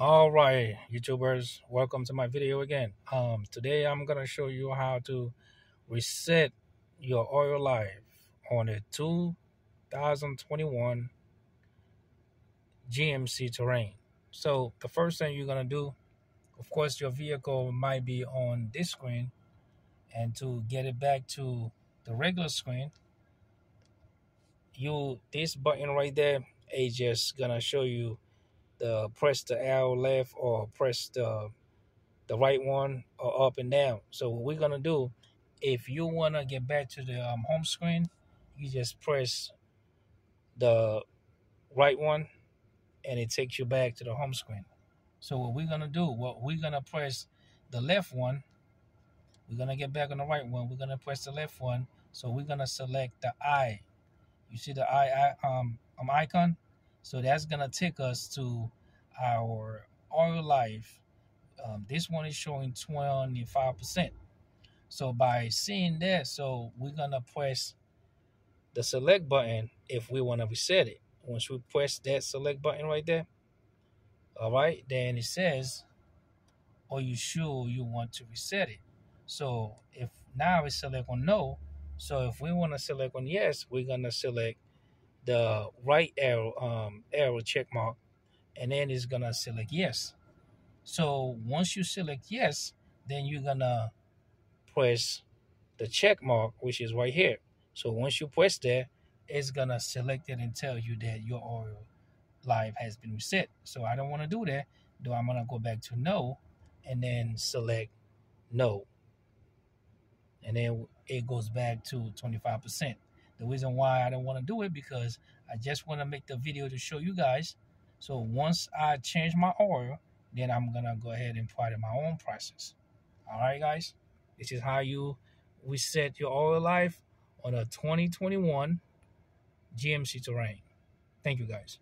All right, YouTubers, welcome to my video again. Um, today I'm gonna show you how to reset your oil life on a 2021 GMC Terrain. So the first thing you're gonna do, of course, your vehicle might be on this screen, and to get it back to the regular screen, you this button right there is just gonna show you the press the arrow left or press the the right one or up and down. So what we're gonna do, if you wanna get back to the um, home screen, you just press the right one and it takes you back to the home screen. So what we're gonna do, what we're gonna press the left one, we're gonna get back on the right one, we're gonna press the left one. So we're gonna select the eye. You see the eye, um, um icon? So that's gonna take us to our oil life. Um, this one is showing 25%. So by seeing that, so we're gonna press the select button if we want to reset it. Once we press that select button right there, all right, then it says, are you sure you want to reset it? So if now we select on no, so if we want to select on yes, we're gonna select the right arrow um, arrow check mark and then it's gonna select yes. So once you select yes then you're gonna press the check mark which is right here. So once you press that it's gonna select it and tell you that your oil life has been reset. So i don't want to do that. Though i'm gonna go back to no and then select no? And then it goes back to 25 percent the reason why I don't want to do it because I just want to make the video to show you guys. So once I change my oil, then I'm gonna go ahead and put in my own process. All right, guys. This is how you reset your oil life on a 2021 GMC Terrain. Thank you, guys.